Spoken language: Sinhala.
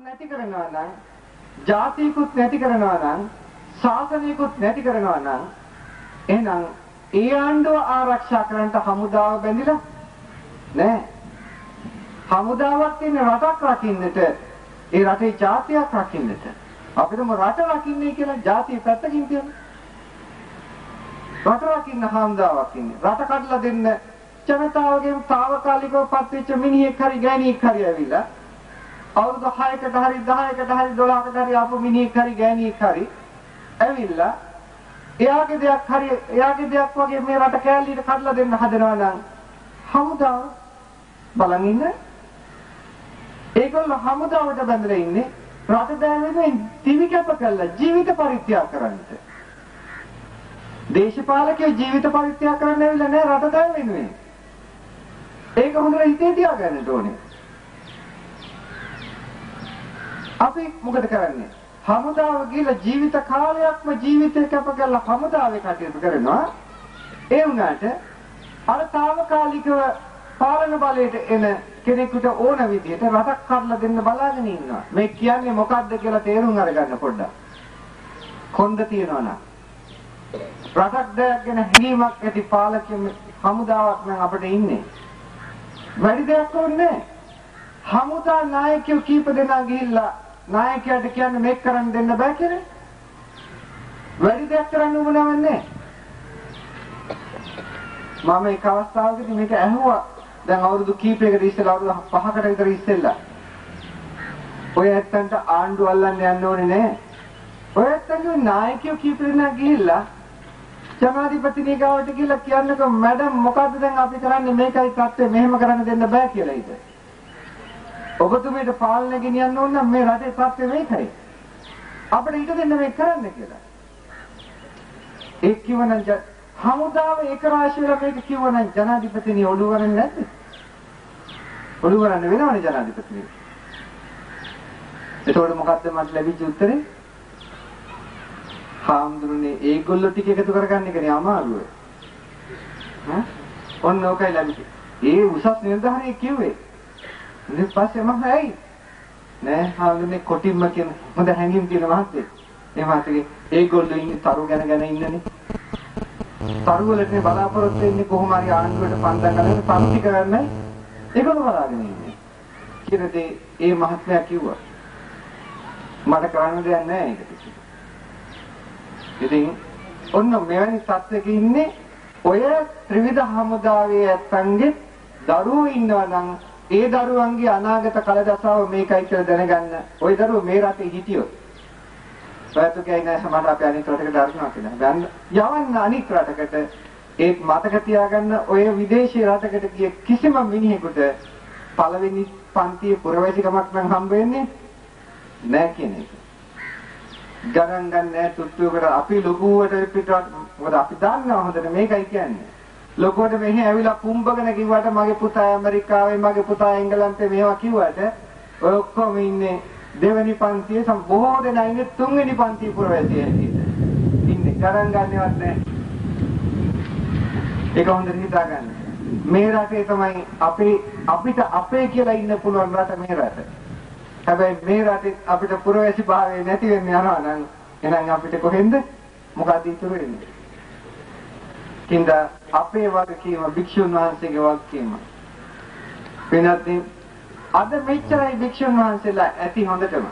නැති කරනවා නම් ජාතියකුත් නැති කරනවා නම් ශාසනයකුත් නැති කරනවා නම් එහෙනම් ඒ ආණ්ඩුව ආරක්ෂා කරන්නට හමුදාව බැඳිලා නෑ. හමුදාවක් ඉන්නේ රටක් රකින්නට ඒ රටේ ජාතියක් රකින්නට. අපිටම රට රකින්නේ කියලා ජාතිය පැත්තකින් තියන්න රට රකින්න හමුදාවක් ඉන්නේ. රට කඩලා දෙන්න ජනතාවගෙන් తాවකාලිකව පත්වෙච්ච මිනිහෙක් හරි ගෑණියෙක් හරි ඇවිල්ලා අවුරුදු 6කට හරි 10කට හරි 12කට හරි ආපු මිනිහෙක් හරි ගෑණියෙක් හරි ඇවිල්ලා එයාගේ දෙයක් හරි එයාගේ දෙයක් වගේ මේ රට කෑල්ලිට කඩලා දෙන්න හදනවා නම් හමුදාව බලන් ඉන්න. ඒගොල්ලෝ හමුදාවට බැඳලා ඉන්නේ රට දැවෙන්නේ දිවි කැප කරලා ජීවිත පරිත්‍යාග කරන්නට. දේශපාලකයෝ ජීවිත පරිත්‍යාග කරන්න ඇවිල්ලා නෑ රට දැවෙන්නේ ඒක හොඳට හිතේ තියාගන්න ඕනේ. අපි මොකද කරන්නේ? හමුදාව ගිහලා ජීවිත කාලයක්ම ජීවිතේ කැප කරලා හමුදාවේ කටයුතු කරනවා. ඒ වුණාට අර తాවකාලිකව පාලන බලයට එන කෙනෙකුට ඕන විදිහට රටක් කඩලා දෙන්න බලාගෙන ඉන්නවා. මේ කියන්නේ මොකද්ද කියලා තේරුම් අරගන්න පොඩ්ඩක්. කොන්ද තියනවා නම් රටක් දෙයක් ගැන හැඟීමක් ඇති පාලකෙම හමුදාවක් නම් අපිට ඉන්නේ. වැඩි දෙයක් ඕනේ හමුදා නායකයෝ කීප දෙනා ගිහිල්ලා නායකයාට කියන්නේ මේක කරන්න දෙන්න බෑ කියලා. වැඩි දෙයක් කරන්න උවමනාවක් නැහැ. මම එක අවස්ථාවකදී මේක ඇහුවා. දැන් අවුරුදු කීපයකට ඉස්සෙල්ලා අවුරුදු 5කට විතර ඉස්සෙල්ලා. ඔය ඇත්තන්ට ආණ්ඩු අල්ලන්න යන්න ඕනේ නැහැ. ඔය ඇත්තන්ගේ නායකයෝ කීප දෙනා ගිහිල්ලා ජනාධිපතිනි ගාවට ගිහිල්ලා කියන්නකෝ මැඩම් මොකද්ද දැන් අපි කරන්නේ මේකයි තත්ත්වය මෙහෙම කරන්න දෙන්න බෑ කියලා ඉතින්. ඔබතුමීට පාලනය ගෙනියන්න ඕන නම් මේ රටේ තත්ත්වය මේකයි. අපිට ඊට දෙන්න මේක කරන්න කියලා. ඒ කිව්වනම් හමුදාව ඒක රාශිය වෙලා මේක කිව්වනම් ජනාධිපතිනිය ඔළුව වරන්නේ නැද්ද? ඔළුව වරන්න වෙනවනේ ජනාධිපතිනිය. එතකොට මොකද්ද මට ලැබිච්ච උත්තරේ? හාමුදුරනේ ඒගොල්ලෝ ටික එකතු කරගන්න එකනේ අමාරුව. හා? ඔන්න ඕකයි ලැබිච්චේ. ඒ උසස් නිලධාරියෙක් කිව්වේ. ඊට පස්සේ මම ඇයි නෑ හාමුදුරනේ කොටින්ම කියන හොඳ හැංගීම් තියෙන මහත්තයෙක්. ඒ මහත්තයගේ ඒගොල්ලෝ ඉන්නේ තරු ගැන ගැන ඉන්නනේ. තරු වලටනේ බලාපොරොත්තු වෙන්නේ කොහොම හරි ආණ්ඩුවට පන්දම් කරගෙන පන්ති කරන්නයි ඒගොල්ලෝ බලාගෙන ඉන්නේ. කියලා ඒ මහත්මයා කිව්වා. මට කරන්න දෙයක් නෑ ඒකට. ඉතින් ඔන්න මෙවැනි සත්‍යක ඉන්නේ ඔය ත්‍රිවිධ හමුදාවේ ඇත්තන්ගේ දරුවෝ ඉන්නවා නම් ඒ දරුවන්ගේ අනාගත කලදසාව මේකයි කියලා දැනගන්න. ওই දරුවෝ මේ රටේ හිටියොත් ඔයතු කියන්නේ සමහර අපි අනිත් රටකට දර්ශනා කියලා. දැන් යවන්න අනිත් රටකට ඒත් මතක තියාගන්න ඔය විදේශී රටකට ගිය කිසිම මිනිහෙකුට පළවෙනි පන්තියේ පුරවැසිකමක් නම් හම්බ වෙන්නේ නැහැ කියන එක. ගණන් ගන්න තුට්ටුවකට අපි ලොකුවට පිටට මොකද අපි දන්නවා හොඳට මේකයි කියන්නේ. ලොකුවට මෙහි ඇවිල්ලා පුම්බගෙන කිව්වට මගේ පුතා ඇමරිකාවේ මගේ පුතා එංගලන්තේ මේවා කිව්වට ඔය ඔක්කොම ඉන්නේ දෙවෙනි පන්තියේ සම බොහෝ දෙනා ඉන්නේ තුන්වෙනි පන්තියේ පුරවැසිය හැටියට. ඉන්නේ ගණන් ගන්නවත් නැහැ. ඒක හොඳට හිතා ගන්න. මේ රටේ තමයි අපේ අපිට අපේ කියලා ඉන්න පුළුවන් රට මේ රට. හැබැයි මේ රටේ අපිට පුරවැසි භාවය නැති වෙන්න යනවා නම් එහෙනම් අපිට කොහෙන්ද මොකද ඉතුරු වෙන්නේ? කින්ද අපේ වගකීම භික්ෂුන් වහන්සේගේ වගකීම. වෙනත් අද මෙච්චරයි භික්ෂුන් වහන්සේලා ඇති හොඳටම